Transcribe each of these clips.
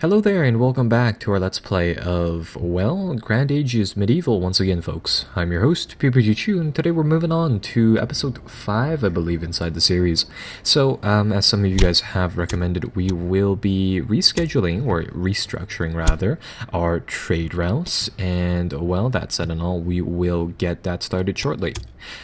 Hello there, and welcome back to our Let's Play of, well, Grand Ages Medieval once again, folks. I'm your host, PPG Chu, and today we're moving on to episode 5, I believe, inside the series. So, um, as some of you guys have recommended, we will be rescheduling, or restructuring rather, our trade routes, and, well, that said and all, we will get that started shortly.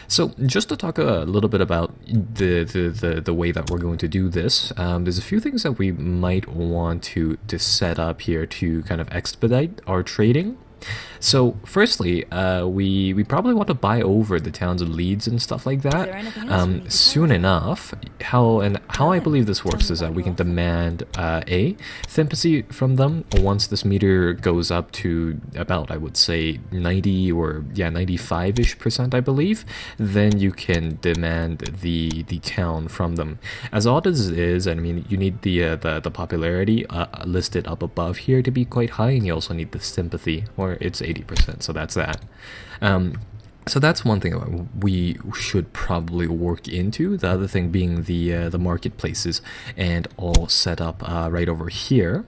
So, just to talk a little bit about the, the, the, the way that we're going to do this, um, there's a few things that we might want to, to set up here to kind of expedite our trading. So, firstly, uh, we we probably want to buy over the towns of Leeds and stuff like that um, soon enough. How and how I believe this works is that we can demand uh, a sympathy from them once this meter goes up to about I would say 90 or yeah 95 ish percent I believe. Then you can demand the the town from them. As odd as it is, I mean you need the uh, the the popularity uh, listed up above here to be quite high, and you also need the sympathy, or it's 80%, so that's that. Um, so that's one thing we should probably work into. The other thing being the uh, the marketplaces and all set up uh, right over here.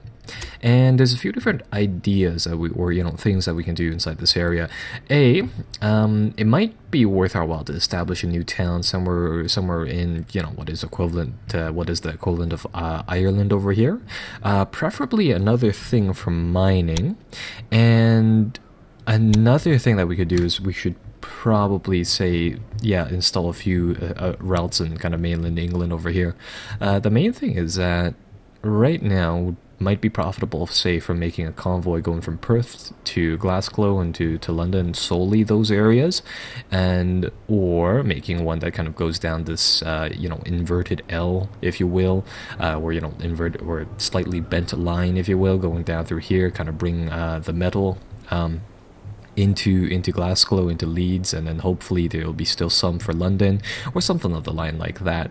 And there's a few different ideas that we, or you know, things that we can do inside this area. A, um, it might be worth our while to establish a new town somewhere, somewhere in you know what is equivalent, to, what is the equivalent of uh, Ireland over here. Uh, preferably another thing from mining, and another thing that we could do is we should probably say yeah install a few uh, uh, routes in kind of mainland england over here. Uh, the main thing is that right now might be profitable, say, from making a convoy going from Perth to Glasgow and to, to London, solely those areas, and or making one that kind of goes down this, uh, you know, inverted L, if you will, uh, or you know, invert or slightly bent line, if you will, going down through here, kind of bring uh, the metal um, into into Glasgow, into Leeds, and then hopefully there will be still some for London or something of the line like that.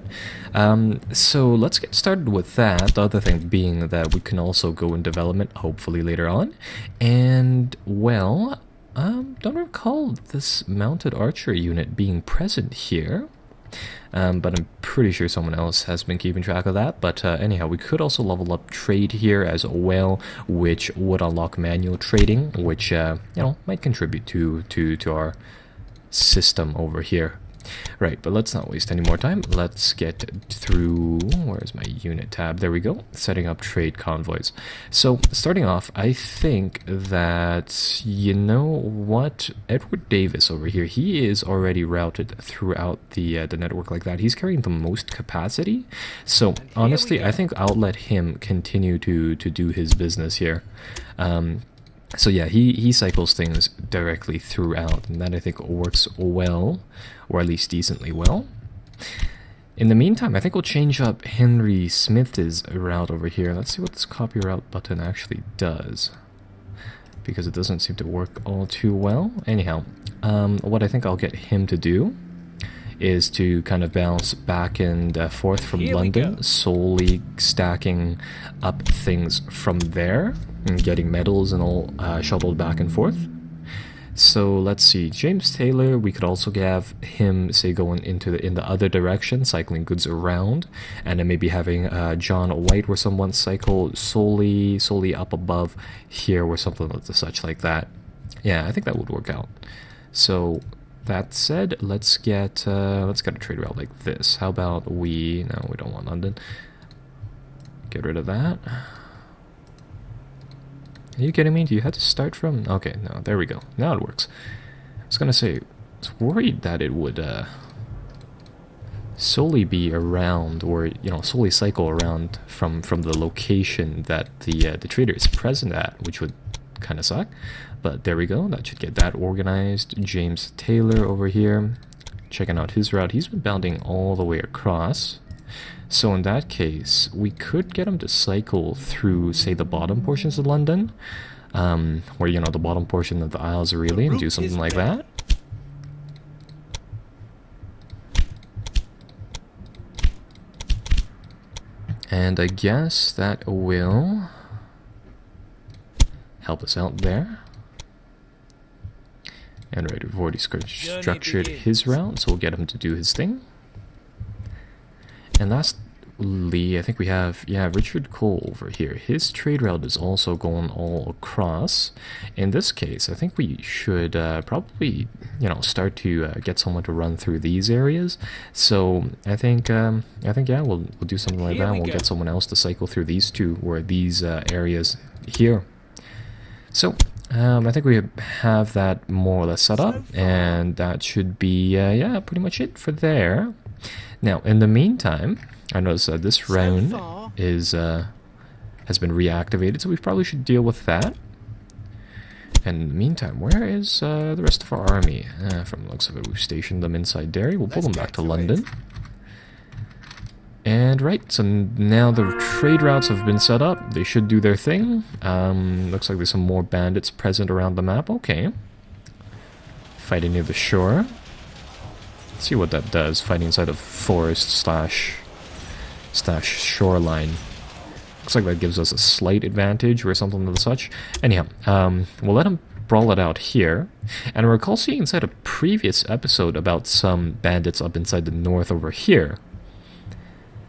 Um, so let's get started with that. The other thing being that we can also go in development, hopefully later on, and well. Um, don't recall this mounted archer unit being present here. Um, but I'm pretty sure someone else has been keeping track of that. But uh, anyhow, we could also level up trade here as well, which would unlock manual trading, which uh, you know might contribute to to to our system over here. Right, but let's not waste any more time. Let's get through, where's my unit tab? There we go, setting up trade convoys. So, starting off, I think that, you know what, Edward Davis over here, he is already routed throughout the, uh, the network like that. He's carrying the most capacity. So, honestly, I think I'll let him continue to, to do his business here. Um, so yeah, he, he cycles things directly throughout, and that I think works well, or at least decently well. In the meantime, I think we'll change up Henry Smith's route over here. Let's see what this copy route button actually does. Because it doesn't seem to work all too well. Anyhow, um, what I think I'll get him to do is to kind of bounce back and uh, forth from Here London, solely stacking up things from there and getting metals and all uh, shuttled back and forth. So let's see, James Taylor, we could also have him, say, going into the, in the other direction, cycling goods around, and then maybe having uh, John White or someone cycle solely, solely up above here or something of the such like that. Yeah, I think that would work out. So that said, let's get uh, let's get a trade route like this. How about we? No, we don't want London. Get rid of that. Are you kidding me? Do you have to start from? Okay, no, there we go. Now it works. I was gonna say, I was worried that it would uh, solely be around, or you know, solely cycle around from from the location that the uh, the trader is present at, which would kind of suck. But there we go. That should get that organized. James Taylor over here, checking out his route. He's been bounding all the way across. So in that case, we could get him to cycle through, say, the bottom portions of London, um, where, you know, the bottom portion of the Isles really, and do something like that. And I guess that will help us out there. And right, we've already structured his route, so we'll get him to do his thing. And lastly, I think we have, yeah, Richard Cole over here. His trade route is also going all across. In this case, I think we should uh, probably, you know, start to uh, get someone to run through these areas. So I think, um, I think, yeah, we'll, we'll do something like Here that. we We'll go. get someone else to cycle through these two, or these uh, areas here. So, um, I think we have that more or less set up, and that should be, uh, yeah, pretty much it for there. Now, in the meantime, I noticed that this round is uh, has been reactivated, so we probably should deal with that. And in the meantime, where is uh, the rest of our army? Uh, from the looks of it, we've stationed them inside Derry. We'll pull Let's them back to London. it. And right, so now the trade routes have been set up. They should do their thing. Um, looks like there's some more bandits present around the map. Okay. Fighting near the shore. Let's see what that does. Fighting inside of forest slash slash shoreline. Looks like that gives us a slight advantage or something of the such. Anyhow, um, we'll let him brawl it out here. And I recall seeing inside a previous episode about some bandits up inside the north over here.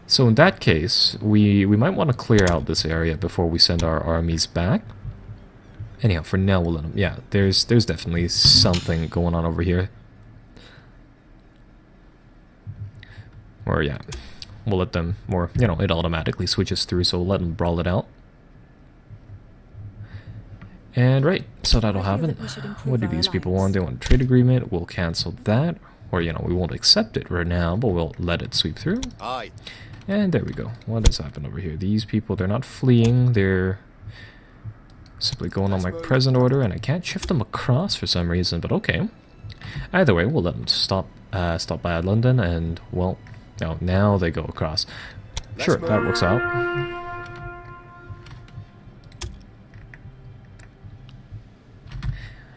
So in that case, we, we might want to clear out this area before we send our armies back. Anyhow, for now we'll let them... Yeah, there's, there's definitely something going on over here. Or yeah, we'll let them... Or, you know, it automatically switches through, so we'll let them brawl it out. And right, so that'll happen. that we should improve What do our these people want? They want a trade agreement. We'll cancel that. Or, you know, we won't accept it right now, but we'll let it sweep through. Aye. And there we go. What has happened over here? These people, they're not fleeing. They're simply going on my present order, and I can't shift them across for some reason, but okay. Either way, we'll let them stop uh, stop by London, and, well, no, now they go across. Sure, that works out.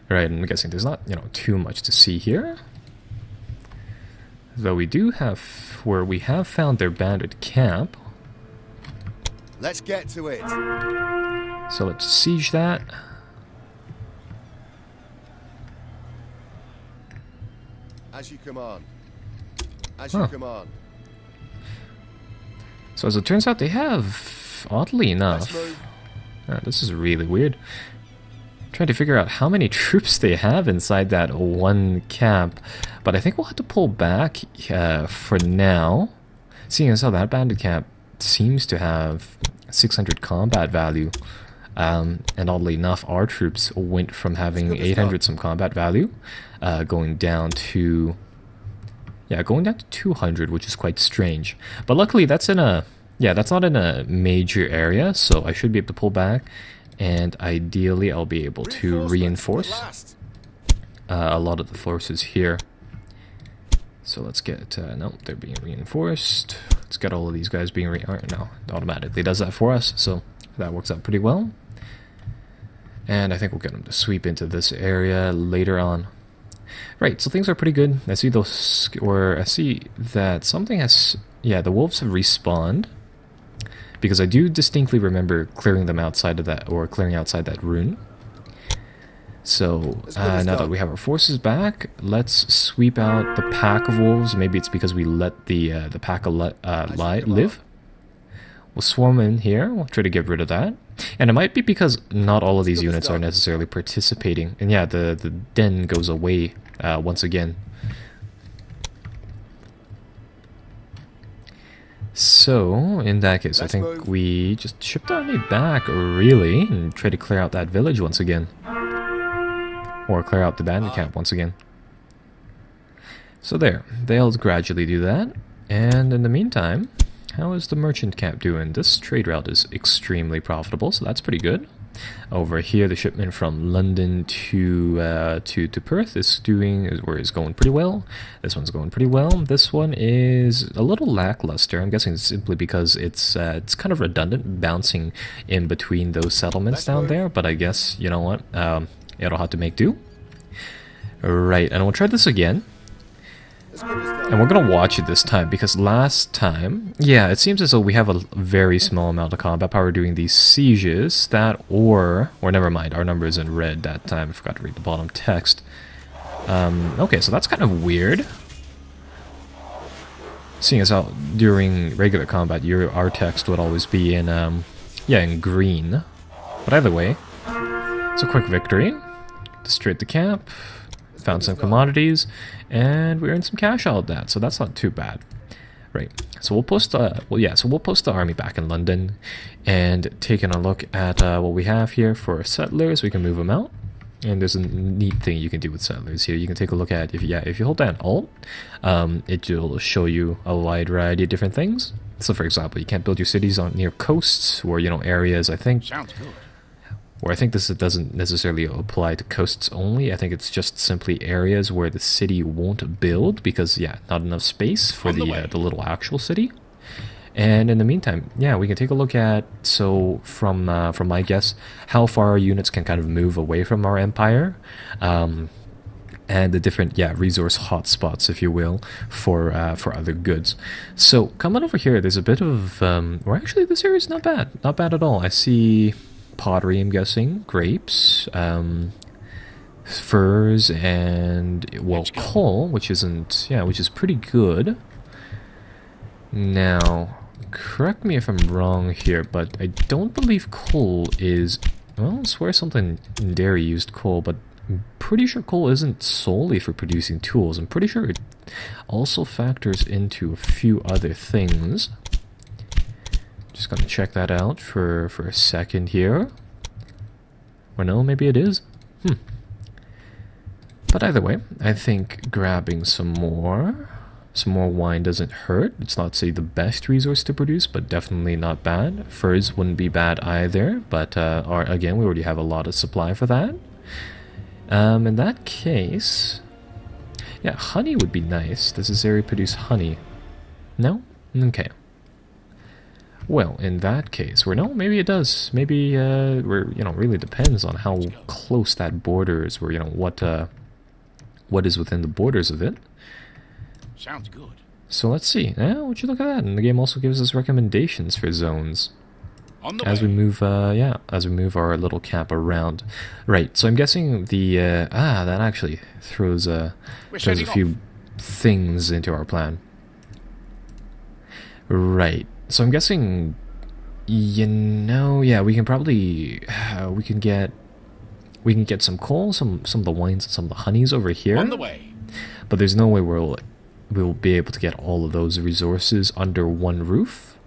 Right, I'm guessing there's not, you know, too much to see here. Though we do have, where we have found their bandit camp, Let's get to it. so let's siege that. As you command. As Huh. you command. So as it turns out, they have, oddly enough. Ah, this is really weird. Trying to figure out how many troops they have inside that one camp, but I think we'll have to pull back uh, for now. Seeing as how that bandit camp seems to have 600 combat value, um, and oddly enough, our troops went from having 800 some combat value, uh, going down to yeah, going down to 200, which is quite strange. But luckily, that's in a yeah, that's not in a major area, so I should be able to pull back, and ideally, I'll be able to reinforce uh, a lot of the forces here. So let's get uh, no, they're being reinforced. Let's get all of these guys being re- no, it automatically does that for us, so that works out pretty well. And I think we'll get them to sweep into this area later on. Right, so things are pretty good. I see those, or I see that something has, yeah, the wolves have respawned. Because I do distinctly remember clearing them outside of that, or clearing outside that rune. So, uh, now that we have our forces back, let's sweep out the pack of wolves. Maybe it's because we let the uh, the pack ali- uh, li- live. We'll swarm in here. We'll try to get rid of that. And it might be because not all of these units are necessarily participating. And yeah, the, the den goes away uh, once again. So, in that case, Let's I think move. we just ship the army back, really, and try to clear out that village once again. Or clear out the bandit camp once again. So there, they'll gradually do that. And in the meantime, how is the merchant camp doing? This trade route is extremely profitable, so that's pretty good. Over here, the shipment from London to uh, to to Perth is doing or is going pretty well. This one's going pretty well. This one is a little lackluster. I'm guessing it's simply because it's uh, it's kind of redundant, bouncing in between those settlements Let's down move. there. But I guess you know what, um, it'll have to make do. Right, and we'll try this again. And we're gonna watch it this time because last time, yeah, it seems as though we have a very small amount of combat power doing these sieges. That or, or never mind, our number is in red that time. I forgot to read the bottom text. Um, okay, so that's kind of weird. seeing as how during regular combat, your our text would always be in um, yeah, in green. But either way, it's a quick victory. Destroyed the camp, found some commodities, and we earned some cash out of that. So that's not too bad. Right. So we'll post. Uh, well, yeah. So we'll post the army back in London, and taking a look at uh, what we have here for settlers. We can move them out. And there's a neat thing you can do with settlers here. You can take a look at if yeah if you hold down Alt, um, it will show you a wide variety of different things. So for example, you can't build your cities on near coasts or you know areas. I think Sounds good. Or I think this doesn't necessarily apply to coasts only. I think it's just simply areas where the city won't build because yeah, not enough space for the the uh, the little actual city. And in the meantime, yeah, we can take a look at so from uh, from my guess how far our units can kind of move away from our empire. Um, and the different yeah resource hotspots, if you will, for uh, for other goods. So coming over here, there's a bit of um, or actually this area is not bad, not bad at all. I see pottery, I'm guessing, grapes, um, furs, and well coal, which isn't yeah, which is pretty good. Now, correct me if I'm wrong here, but I don't believe coal is. Well, I swear something in Derry used coal, but I'm pretty sure coal isn't solely for producing tools. I'm pretty sure it also factors into a few other things. Just gonna check that out for, for a second here. Or no, maybe it is. Hmm. But either way, I think grabbing some more, some more wine doesn't hurt. It's not, say, the best resource to produce, but definitely not bad. Furs wouldn't be bad either, but uh, or, again, we already have a lot of supply for that. Um, in that case, yeah, honey would be nice. Does this area produce honey? No? Okay. Well, in that case, or no, maybe it does. Maybe, uh, where you know, really depends on how close that border is, where you know what, uh, what is within the borders of it. Sounds good. So let's see. Yeah, would you look at that? And the game also gives us recommendations for zones On the as way. we move. Uh, yeah, as we move our little camp around. Right. So I'm guessing the uh, ah that actually throws uh throws a few things into our plan. Right. So I'm guessing, you know, yeah, we can probably uh, we can get we can get some coal, some some of the wines, and some of the honeys over here. On the way. But there's no way we'll we'll be able to get all of those resources under one roof.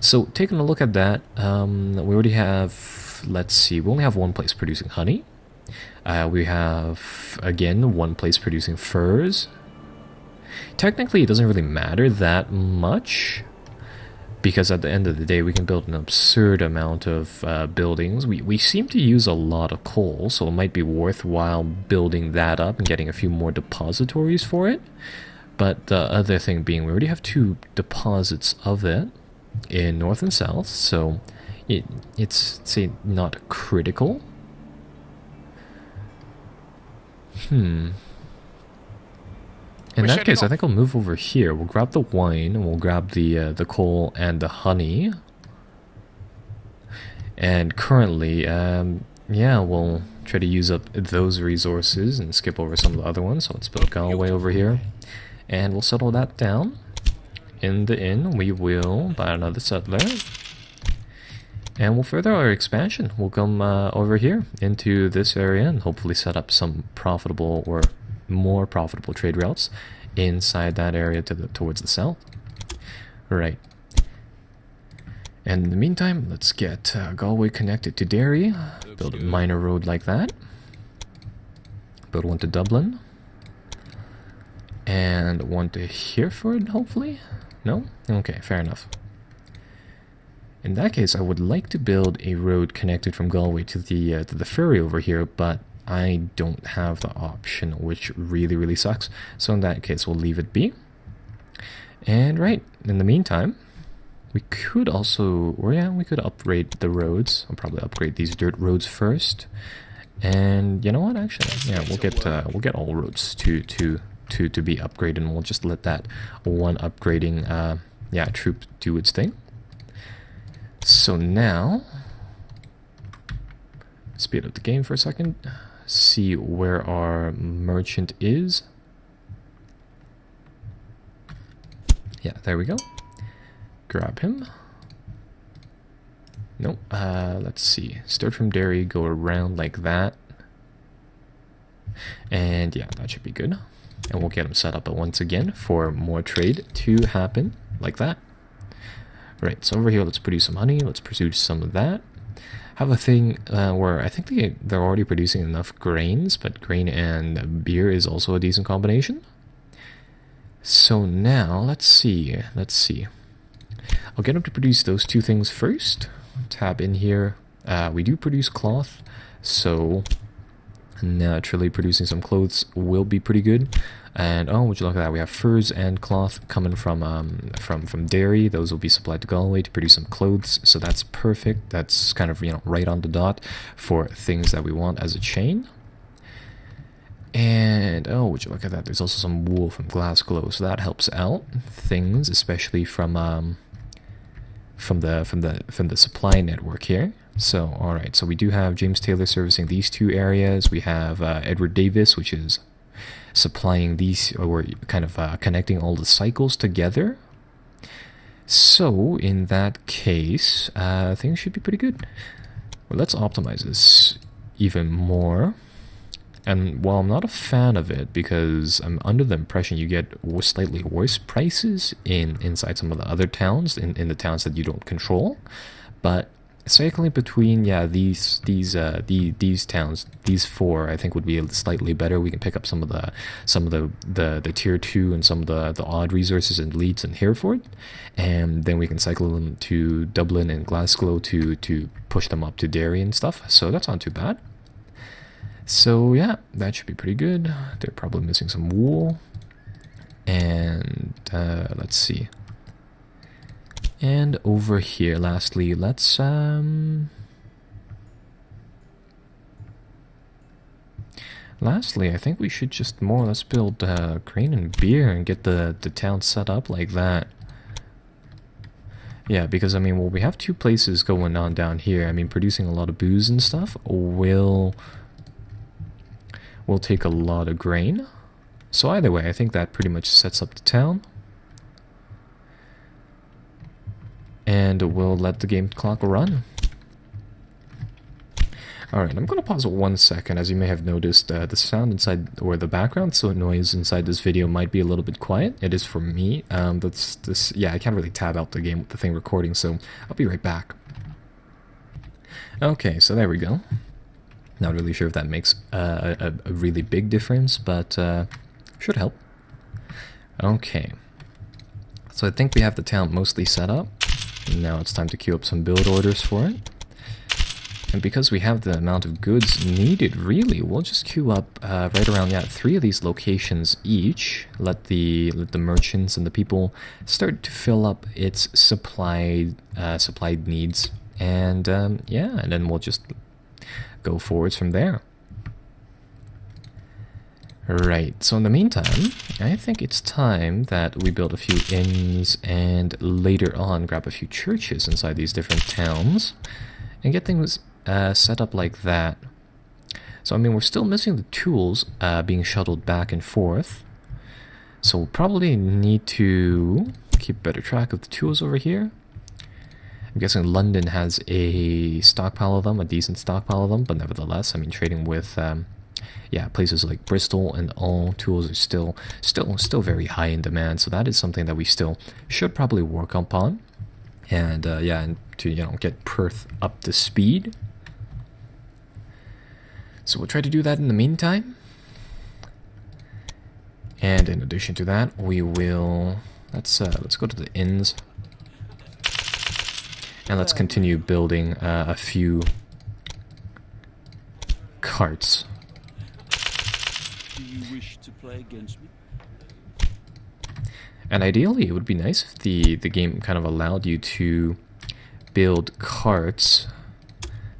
So taking a look at that, um, we already have. Let's see, we only have one place producing honey. Uh, we have again one place producing furs. Technically, it doesn't really matter that much because at the end of the day, we can build an absurd amount of uh, buildings. We we seem to use a lot of coal, so it might be worthwhile building that up and getting a few more depositories for it. But the other thing being, we already have two deposits of it in north and south, so it it's say not critical. Hmm. In that case, I think I'll move over here. We'll grab the wine, and we'll grab the uh, the coal and the honey. And currently, um, yeah, we'll try to use up those resources and skip over some of the other ones. So let's put Galway over here, and we'll settle that down. In the inn, we will buy another settler, and we'll further our expansion. We'll come uh, over here into this area and hopefully set up some profitable or more profitable trade routes inside that area to the towards the south. Right. And in the meantime, let's get uh, Galway connected to Derry. Build a minor road like that. Build one to Dublin. And one to Hereford, hopefully? No? Okay, fair enough. In that case, I would like to build a road connected from Galway to the uh, to the ferry over here, but I don't have the option, which really really sucks. So in that case, we'll leave it be. And right, in the meantime, we could also, or yeah, we could upgrade the roads. I'll probably upgrade these dirt roads first. And you know what? Actually, yeah, we'll get uh, we'll get all roads to to to to be upgraded, and we'll just let that one upgrading, uh, yeah, troop do its thing. So now, speed up the game for a second. See where our merchant is. Yeah, there we go. Grab him. Nope. Uh, let's see. Start from Derry, go around like that. And yeah, that should be good. And we'll get him set up once again for more trade to happen like that. Right, so over here, let's produce some honey. Let's produce some of that. Have a thing uh, where I think they, they're already producing enough grains, but grain and beer is also a decent combination. So now, let's see. Let's see. I'll get them to produce those two things first. Tab in here. Uh, we do produce cloth, so naturally producing some clothes will be pretty good. And oh, would you look at that? We have furs and cloth coming from um, from from Derry. Those will be supplied to Galway to produce some clothes. So that's perfect. That's kind of you know right on the dot for things that we want as a chain. And oh, would you look at that? There's also some wool from Glasgow, so that helps out things, especially from um, from the from the from the supply network here. So all right, so we do have James Taylor servicing these two areas. We have uh, Edward Davis, which is supplying these or kind of uh, connecting all the cycles together. So in that case, uh, things should be pretty good. Well, let's optimize this even more. And while I'm not a fan of it because I'm under the impression you get slightly worse prices in inside some of the other towns in, in the towns that you don't control, but cycling between yeah these these uh the, these towns these four i think would be slightly better. We can pick up some of the some of the the, the tier two and some of the the odd resources in leeds and hereford. And then we can cycle them to dublin and glasgow to to push them up to derry and stuff. So that's not too bad. So yeah that should be pretty good. They're probably missing some wool. And uh, let's see and over here, lastly, let's um. Lastly, I think we should just more or less build uh, grain and beer and get the, the town set up like that. Yeah, because I mean, well, we have two places going on down here. I mean, producing a lot of booze and stuff will will take a lot of grain. So either way, I think that pretty much sets up the town. And we'll let the game clock run. Alright, I'm going to pause one second. As you may have noticed, uh, the sound inside, or the background so noise inside this video might be a little bit quiet. It is for me. Um, that's this. Yeah, I can't really tab out the game with the thing recording, so I'll be right back. Okay, so there we go. Not really sure if that makes uh, a, a, really big difference, but uh, should help. Okay. So I think we have the town mostly set up. Now it's time to queue up some build orders for it. And because we have the amount of goods needed, really, we'll just queue up uh, right around yeah three of these locations each. Let the let the merchants and the people start to fill up its supply uh, supplied needs, and um, yeah, and then we'll just go forwards from there. Right, so in the meantime, I think it's time that we build a few inns and later on grab a few churches inside these different towns and get things uh, set up like that. So, I mean, we're still missing the tools uh, being shuttled back and forth. So we'll probably need to keep better track of the tools over here. I'm guessing London has a stockpile of them, a decent stockpile of them, but nevertheless, I mean, trading with... Um, yeah, places like Bristol and all tools are still still still very high in demand. So that is something that we still should probably work upon. And uh, yeah, and to you know get Perth up to speed. So we'll try to do that in the meantime. And in addition to that, we will let's uh, let's go to the inns and let's continue building uh, a few carts play against me. And ideally, it would be nice if the, the game kind of allowed you to build carts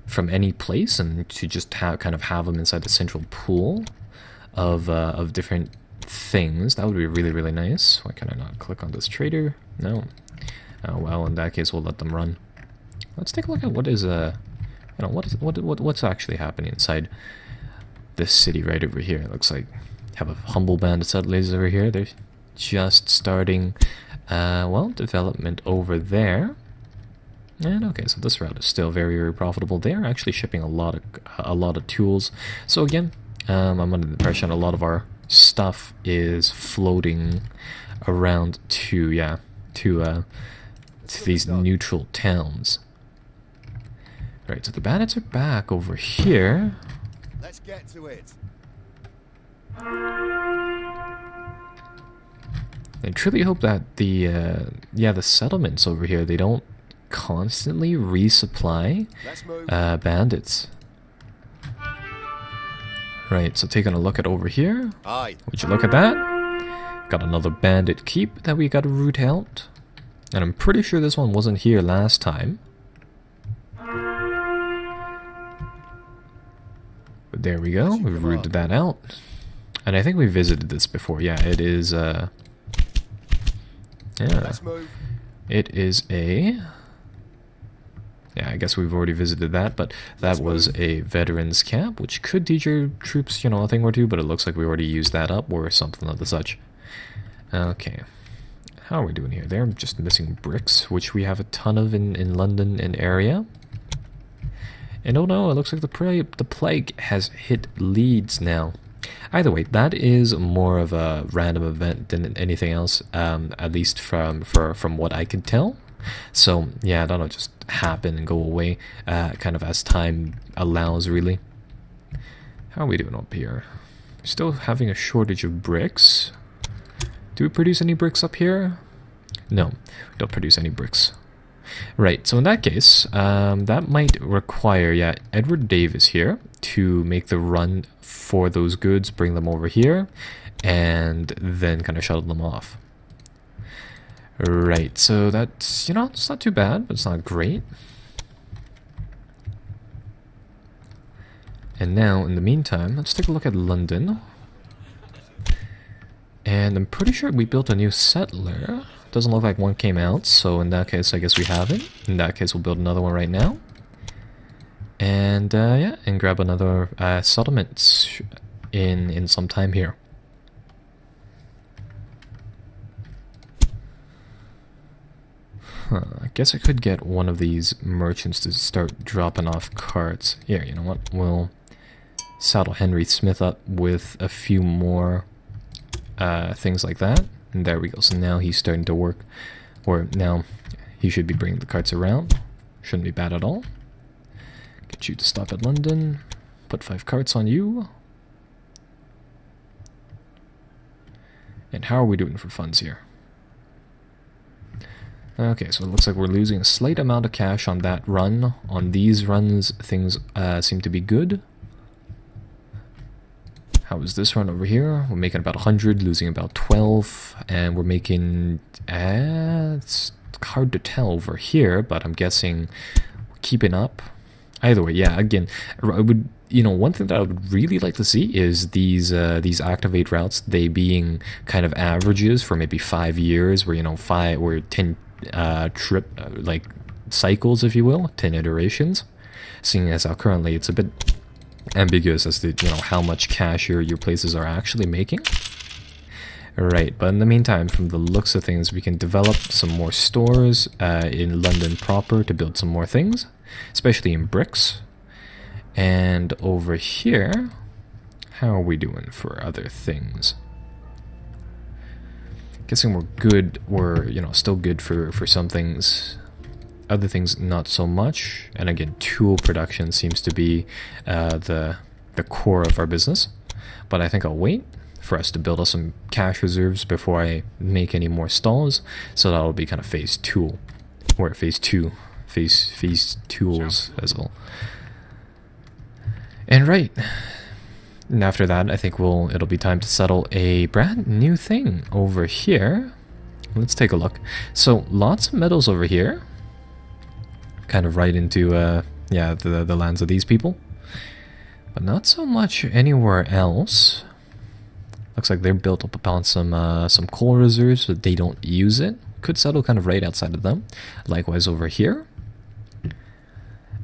from any place and to just have, kind of have them inside the central pool of, uh, of different things. That would be really, really nice. Why can I not click on this trader? No. Oh, well, in that case, we'll let them run. Let's take a look at what is, uh, you know, what is, what, what, what's actually happening inside this city right over here. It looks like have a humble band of settlers over here. They're just starting Uh, well, development over there. And okay, so this route is still very, very profitable. They're actually shipping a lot of a lot of tools. So again, um, I'm under the impression a lot of our stuff is floating around to yeah to uh, to these neutral towns. Right, so the bandits are back over here. Let's get to it. I truly hope that the uh, yeah the settlements over here they don't constantly resupply uh, bandits. Right, so taking a look at over here. Aye. Would you look at that? Got another bandit keep that we got to root out. And I'm pretty sure this one wasn't here last time. There we go, we've rooted that out. And I think we visited this before. Yeah, it is, uh... Yeah, it is a... Yeah, I guess we've already visited that, but that was a veterans camp, which could teach your troops, you know, a thing or two, but it looks like we already used that up or something of the such. Okay. How are we doing here? They're just missing bricks, which we have a ton of in, in London and area. And oh no, it looks like the, pra- the plague has hit Leeds now. Either way, that is more of a random event than anything else, um, at least from for, from what I could tell. So yeah, I don't know, just happen and go away, uh, kind of as time allows, really. How are we doing up here? Still having a shortage of bricks. Do we produce any bricks up here? No, we don't produce any bricks. Right, so in that case, um, that might require, yeah, Edward Davis here to make the run for those goods, bring them over here, and then kind of shuttle them off. Right, so that's, you know, it's not too bad, but it's not great. And now, in the meantime, let's take a look at London. And I'm pretty sure we built a new settler. Doesn't look like one came out, so in that case, I guess we have it. In that case, we'll build another one right now. And, uh, yeah, and grab another uh, settlement in, in some time here. Huh, I guess I could get one of these merchants to start dropping off carts. Yeah, you know what? We'll saddle Henry Smith up with a few more uh, things like that. And there we go. So now he's starting to work. Or now he should be bringing the carts around. Shouldn't be bad at all. Get you to stop at London. Put five carts on you. And how are we doing for funds here? Okay, so it looks like we're losing a slight amount of cash on that run. On these runs, things uh, seem to be good. How is this run over here? We're making about 100, losing about 12, and we're making... Uh, it's hard to tell over here, but I'm guessing keeping up. Either way, yeah, again, I would... You know, one thing that I would really like to see is these uh, these activate routes, they being kind of averages for maybe five years, where you know five or ten uh, trip uh, like cycles, if you will, ten iterations. Seeing as how currently it's a bit ambiguous as to you know how much cash your your places are actually making. Right, but in the meantime, from the looks of things, we can develop some more stores uh, in London proper to build some more things, especially in bricks. And over here, how are we doing for other things? Guessing we're good. We're you know still good for for some things. Other things not so much. And again, tool production seems to be uh, the the core of our business. But I think I'll wait for us to build up some cash reserves before I make any more stalls. So that'll be kind of phase two, or phase two, phase phase tools as well. And right. And after that, I think we'll it'll be time to settle a brand new thing over here. Let's take a look. So lots of metals over here. Kind of right into uh yeah, the the lands of these people. But not so much anywhere else. Looks like they're built up upon some uh, some coal reserves, but they don't use it. Could settle kind of right outside of them. Likewise over here.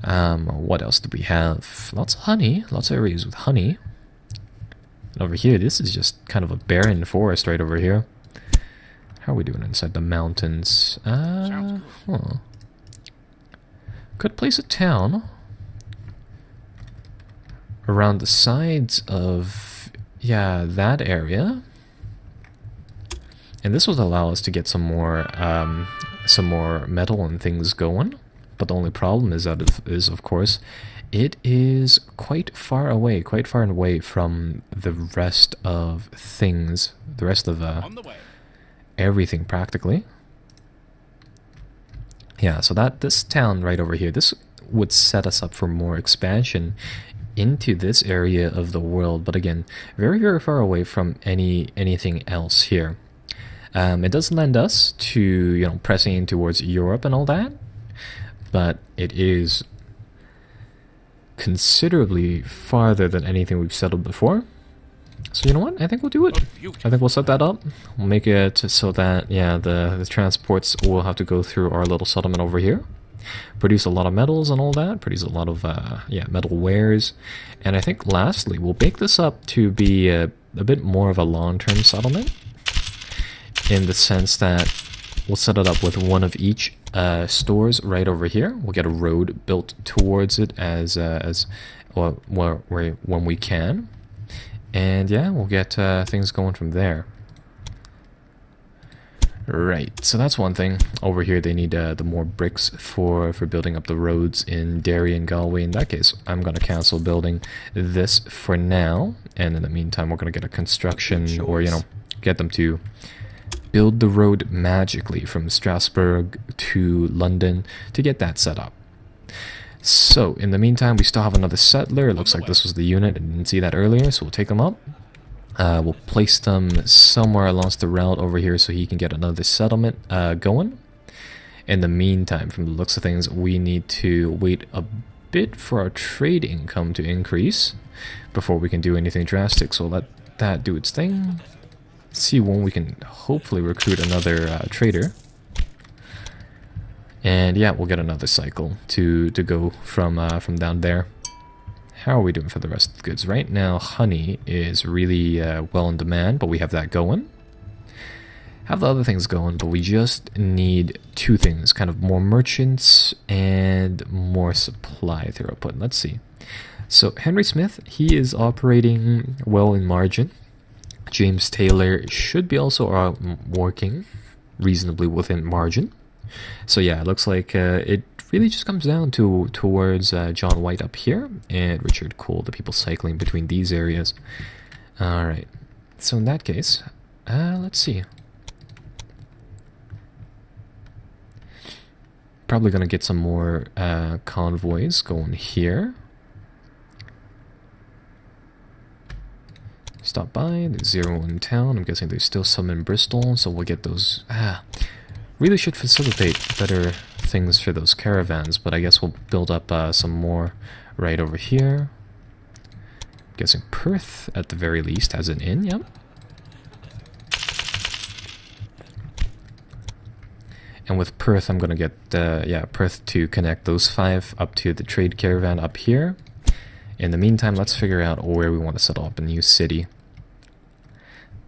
Um, what else do we have? Lots of honey. Lots of areas with honey. And over here, this is just kind of a barren forest right over here. How are we doing inside the mountains? Uh, huh. Could place a town around the sides of, yeah, that area. And this would allow us to get some more, um, some more metal and things going. But the only problem is that of, of course, it is quite far away, quite far away from the rest of things, the rest of uh, everything practically. Yeah, so that this town right over here, this would set us up for more expansion into this area of the world, but again, very very far away from any anything else here. Um, it does lend us to you know pressing in towards Europe and all that, but it is considerably farther than anything we've settled before. So you know what? I think we'll do it. I think we'll set that up. We'll make it so that yeah, the, the transports will have to go through our little settlement over here. Produce a lot of metals and all that. Produce a lot of uh, yeah metal wares, and I think lastly we'll bake this up to be a, a bit more of a long-term settlement, in the sense that we'll set it up with one of each uh, stores right over here. We'll get a road built towards it as uh, as well, where when we can. And yeah, we'll get uh, things going from there. Right, so that's one thing. Over here, they need uh, the more bricks for for building up the roads in Derry and Galway. In that case, I'm gonna cancel building this for now, and in the meantime, we're gonna get a construction or you know get them to build the road magically from Strasbourg to London to get that set up. So, in the meantime, we still have another settler. It looks like this was the unit. I didn't see that earlier, so we'll take them up. Uh, we'll place them somewhere along the route over here so he can get another settlement uh, going. In the meantime, from the looks of things, we need to wait a bit for our trade income to increase before we can do anything drastic. So let that do its thing. See when we can hopefully recruit another uh, trader. And yeah, we'll get another cycle to to go from uh, from down there. How are we doing for the rest of the goods? Right now, honey is really uh, well in demand, but we have that going. Have the other things going, but we just need two things: kind of more merchants and more supply throughput. Let's see. So Henry Smith, he is operating well in margin. James Taylor should be also uh, working reasonably within margin. So yeah, it looks like uh, it really just comes down to towards uh, John White up here and Richard Cole, the people cycling between these areas. All right. So in that case, uh, let's see. Probably gonna get some more uh, convoys going here. Stop by. There's zero in town. I'm guessing there's still some in Bristol, so we'll get those. Ah, really should facilitate better things for those caravans, but I guess we'll build up uh, some more right over here. Guessing Perth, at the very least, has an inn, yep. And with Perth, I'm gonna get, uh, yeah, Perth to connect those five up to the trade caravan up here. In the meantime, let's figure out where we want to settle up a new city.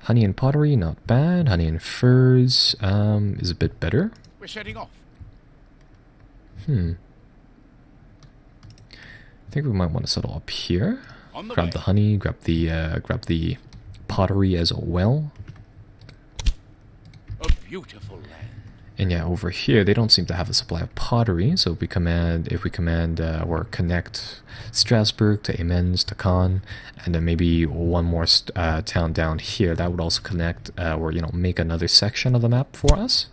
Honey and pottery, not bad. Honey and furs um, is a bit better. We're setting off. Hmm. I think we might want to settle up here. The grab way. the honey, grab the uh, grab the pottery as well. A beautiful land. And yeah, over here they don't seem to have a supply of pottery. So if we command, if we command uh, or connect Strasbourg to Amiens to Caen, and then maybe one more uh, town down here, that would also connect uh, or you know make another section of the map for us.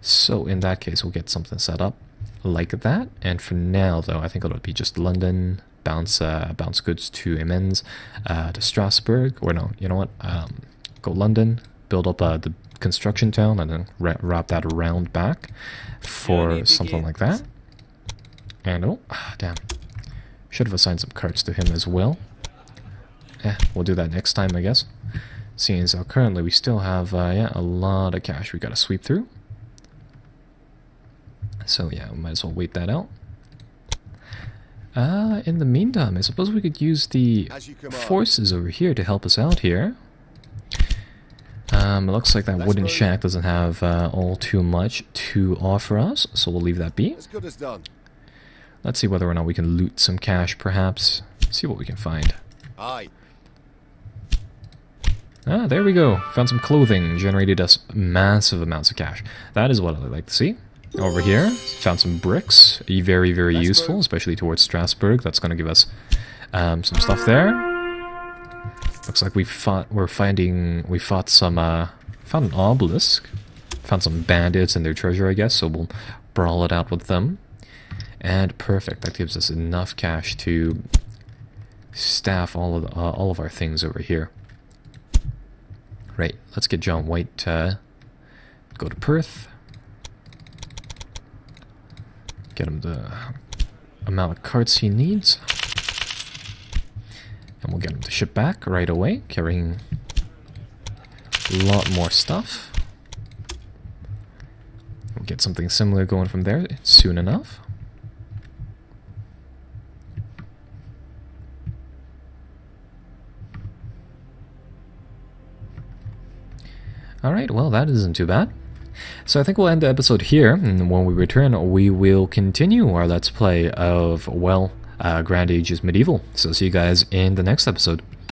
So in that case, we'll get something set up like that. And for now, though, I think it'll be just London. Bounce, uh, bounce goods to Amiens, uh, to Strasbourg, or no, you know what? Um, go London, build up uh, the construction town, and then wrap that around back for something like that. And oh, ah, damn, should have assigned some carts to him as well. Eh, we'll do that next time, I guess. Seeing as how currently we still have uh, yeah a lot of cash we got to sweep through. So yeah, we might as well wait that out. Uh, in the meantime, I suppose we could use the As you command. forces over here to help us out here. Um, it looks like that wooden shack doesn't have uh, all too much to offer us, so we'll leave that be. As good as done. Let's see whether or not we can loot some cash, perhaps. See what we can find. Aye. Ah, there we go. Found some clothing, generated us massive amounts of cash. That is what I like to see. Over here, found some bricks. Very, very useful, especially towards Strasbourg. That's going to give us um, some stuff there. Looks like we fought. We're finding. We fought some. Uh, found an obelisk. Found some bandits and their treasure, I guess. So we'll brawl it out with them. And perfect. That gives us enough cash to staff all of the, uh, all of our things over here. Right, let's get John White to go to Perth. Get him the amount of carts he needs. And we'll get him to ship back right away, carrying a lot more stuff. We'll get something similar going from there soon enough. Alright, well, that isn't too bad. So I think we'll end the episode here, and when we return, we will continue our Let's Play of, well, uh, Grand Ages Medieval. So see you guys in the next episode.